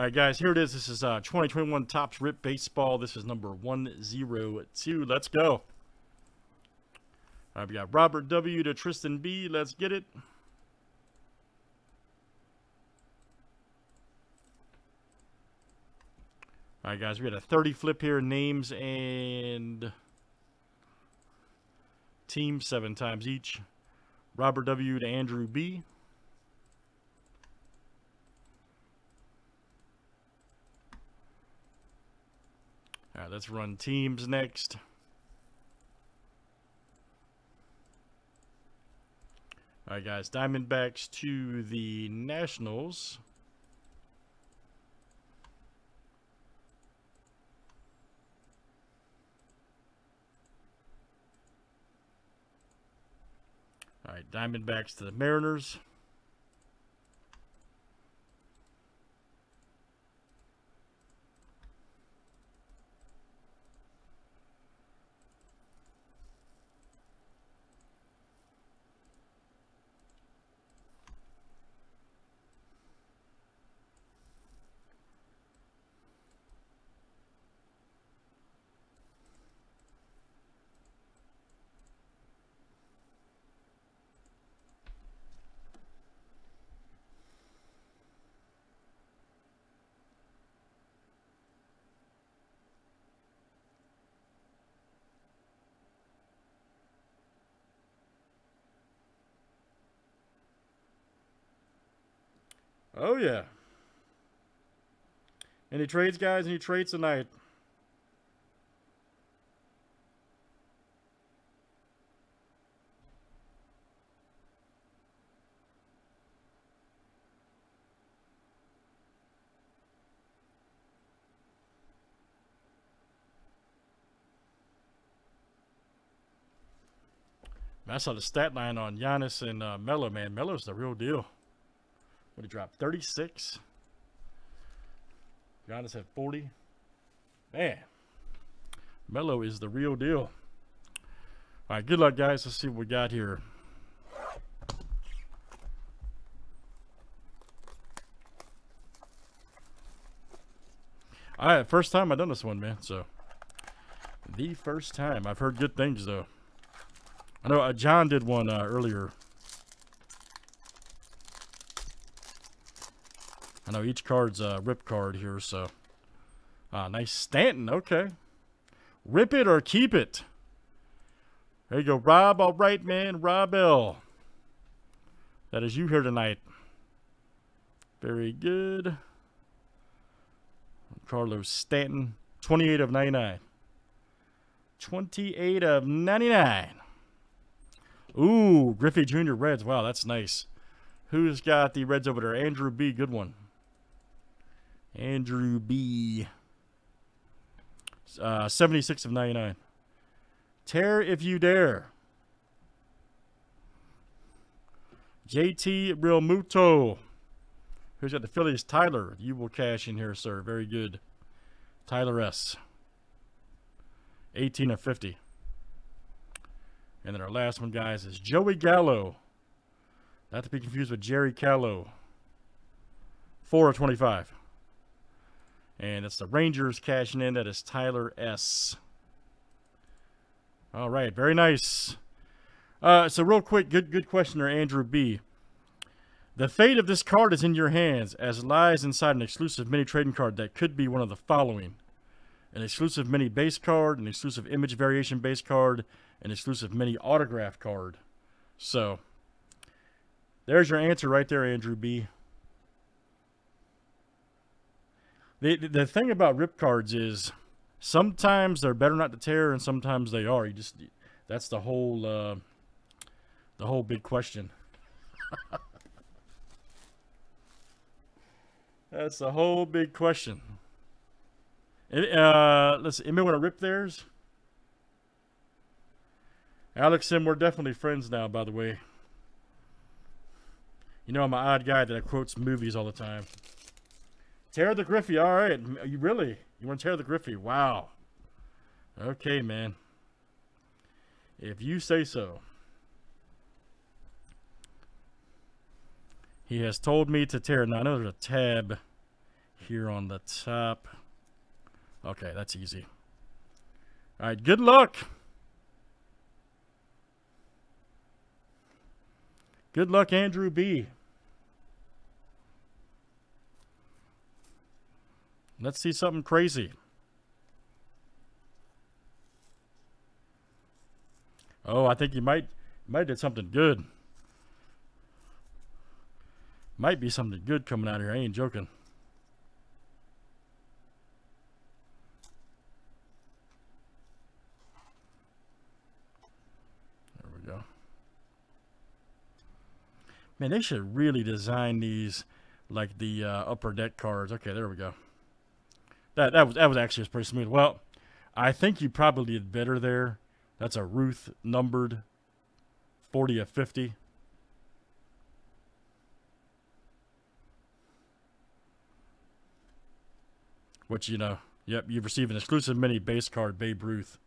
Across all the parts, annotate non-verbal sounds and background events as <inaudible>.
All right, guys, here it is. This is uh, 2021 Topps Rip Baseball. This is number 102. Let's go. All right, we got Robert W. to Tristan B. Let's get it. All right, guys, we got a 30 flip here. Names and team seven times each. Robert W. to Andrew B. All right, let's run teams next. All right, guys, Diamondbacks to the Nationals. All right, Diamondbacks to the Mariners. Oh, yeah. Any trades, guys? Any trades tonight? I saw the stat line on Giannis and uh, Melo, man. Melo's the real deal. What he dropped? 36. Giannis had 40. Man. Melo is the real deal. All right, good luck, guys. Let's see what we got here. All right, first time I've done this one, man. So, the first time. I've heard good things, though. I know uh, John did one uh, earlier I know each card's a rip card here, so. Ah, nice Stanton. Okay. Rip it or keep it. There you go, Rob. All right, man. Rob L. That is you here tonight. Very good. Carlos Stanton. 28 of 99. 28 of 99. Ooh, Griffey Jr. Reds. Wow, that's nice. Who's got the Reds over there? Andrew B. Good one. Andrew B. Uh, 76 of 99. Tear if you dare. JT Realmuto. Who's got the Phillies? Tyler. You will cash in here, sir. Very good. Tyler S. 18 of 50. And then our last one, guys, is Joey Gallo. Not to be confused with Jerry Callow. 4 of 25. And it's the Rangers cashing in. That is Tyler S. All right, very nice. Uh, so real quick, good good questioner, Andrew B. The fate of this card is in your hands, as lies inside an exclusive mini trading card that could be one of the following: an exclusive mini base card, an exclusive image variation base card, an exclusive mini autograph card. So, there's your answer right there, Andrew B. The, the thing about rip cards is sometimes they're better not to tear and sometimes they are. You just that's the whole uh, the whole big question. <laughs> that's the whole big question. Uh, let's see. Anybody want to rip theirs? Alex and we're definitely friends now, by the way. You know I'm an odd guy that quotes movies all the time. Tear the Griffey. All right. You really? You want to tear the Griffey? Wow. Okay, man. If you say so. He has told me to tear. Now, I know there's a tab here on the top. Okay, that's easy. All right, good luck. Good luck, Andrew B. Let's see something crazy. Oh, I think you might might did something good. Might be something good coming out here. I ain't joking. There we go. Man, they should really design these like the uh, upper deck cards. Okay, there we go. That that was that was actually pretty smooth. Well, I think you probably did better there. That's a Ruth numbered 40 of 50. Which, you know, yep, you've received an exclusive mini base card, Babe Ruth.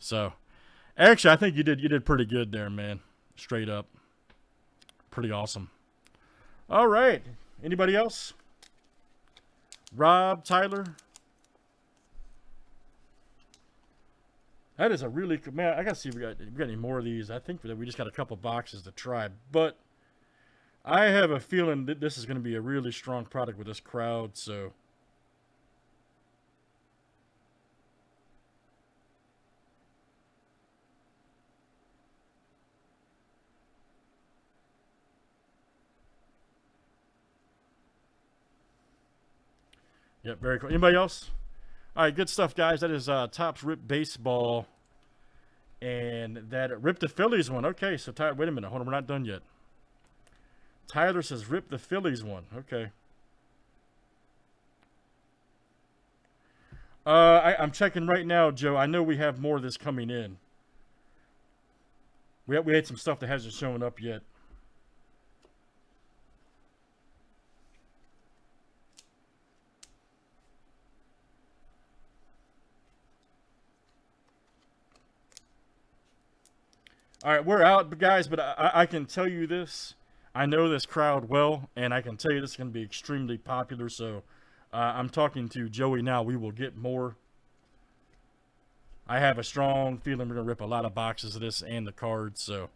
So, actually, I think you did you did pretty good there, man. Straight up. Pretty awesome. All right. Anybody else? Rob, Tyler? That is a really man. I gotta see if we got we got any more of these. I think that we just got a couple boxes to try, but I have a feeling that this is going to be a really strong product with this crowd. So. Yep, very cool. Anybody else? All right, good stuff, guys. That is uh, Topps Rip Baseball. And that Rip the Phillies one. Okay, so Tyler, wait a minute. Hold on, we're not done yet. Tyler says Rip the Phillies one. Okay. Uh, I, am checking right now, Joe. I know we have more of this coming in. We, we had some stuff that hasn't shown up yet. All right, we're out, guys, but I, I, can tell you this. I know this crowd well, and I can tell you this is going to be extremely popular. So uh, I'm talking to Joey now. We will get more. I have a strong feeling we're going to rip a lot of boxes of this and the cards. So.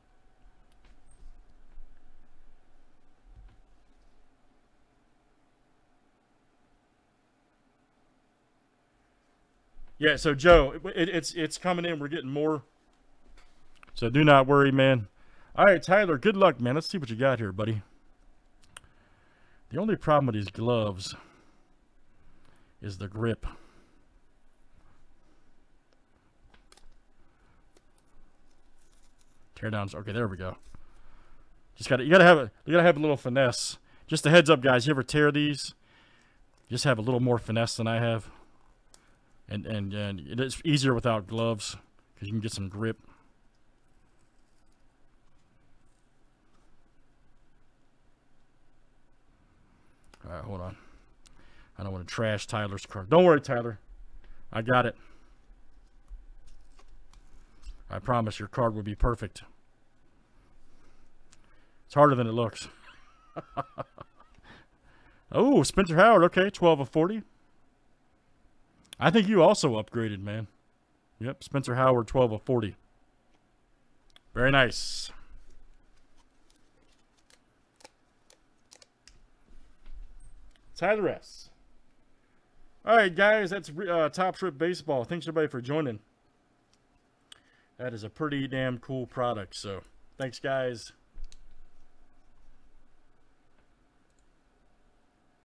Yeah, so Joe, it, it's it's coming in. We're getting more. So do not worry, man. All right, Tyler, good luck, man. Let's see what you got here, buddy. The only problem with these gloves is the grip. Tear downs. Okay, there we go. Just got to you got to have a you got to have a little finesse. Just a heads up, guys. You ever tear these? Just have a little more finesse than I have, and and and it's easier without gloves because you can get some grip. All right, hold on. I don't want to trash Tyler's car. Don't worry, Tyler. I got it. I promise your card will be perfect. It's harder than it looks. <laughs> oh, Spencer Howard. Okay, 12 of 40. I think you also upgraded, man. Yep, Spencer Howard, 12 of 40. Very nice. Tyler S. All right, guys, that's uh, Topps Rip Baseball. Thanks, everybody, for joining. That is a pretty damn cool product. So, thanks, guys.